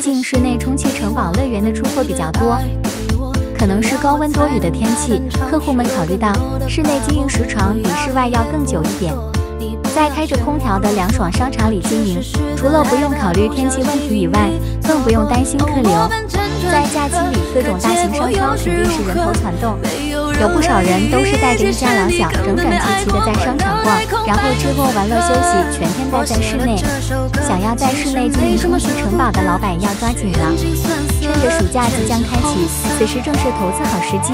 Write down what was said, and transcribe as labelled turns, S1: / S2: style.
S1: 近室内充气城堡乐园的出货比较多，可能是高温多雨的天气，客户们考虑到室内经营时长比室外要更久一点。在开着空调的凉爽商场里经营，除了不用考虑天气问题以外，更不用担心客流。在假期里，各种大型商超肯定是人头攒动，有不少人都是带着一家老小，整整齐齐的在商场逛，然后吃喝玩乐休息，全天待在室内。想要在室内经营充气城堡的老板要抓紧了，趁着暑假即将开启，此时正是投资好时机。